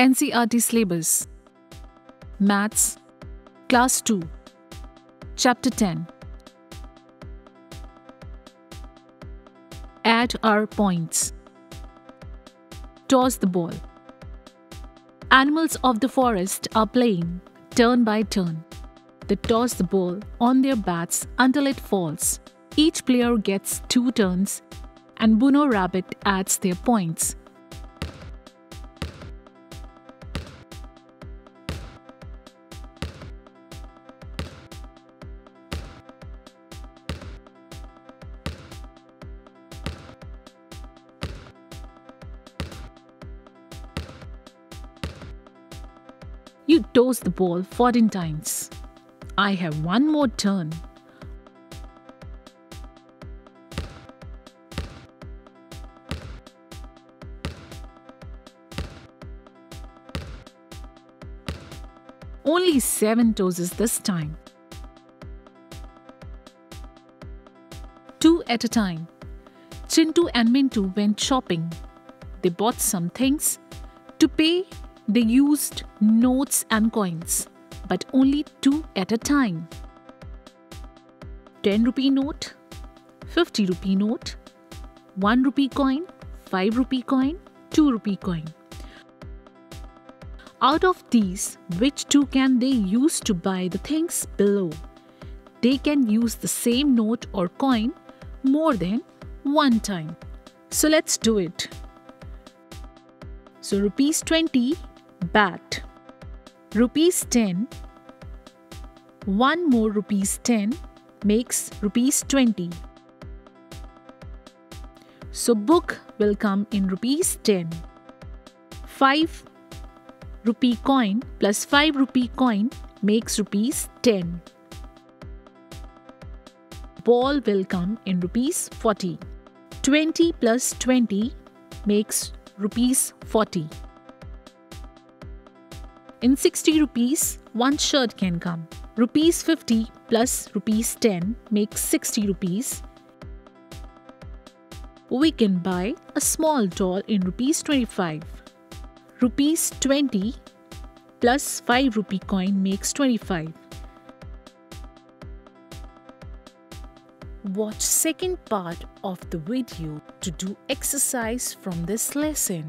NCERT syllabus. Maths, Class 2, Chapter 10. Add our points. Toss the ball. Animals of the forest are playing turn by turn. They toss the ball on their bats until it falls. Each player gets two turns, and Bunnoo Rabbit adds their points. You toss the ball 14 times. I have one more turn. Only 7 tosses this time. Two at a time. Chintu and Mintu went shopping. They bought some things. To pay, they used notes and coins, but only two at a time. 10 rupee note, 50 rupee note, 1 rupee coin, 5 rupee coin, 2 rupee coin. Out of these, which two can they use to buy the things below? They can use the same note or coin more than one time. So let's do it. So rupees 20 bat. Rupees 10. One more rupees 10 makes rupees 20. So book will come in rupees 10. 5 rupee coin plus 5 rupee coin makes rupees 10. Ball will come in rupees 40. 20 plus 20 makes rupees 40. In 60 rupees, one shirt can come. Rupees 50 plus rupees 10 makes 60 rupees. We can buy a small doll in rupees 25. Rupees 20 plus 5 rupee coin makes 25. Watch second part of the video to do exercise from this lesson.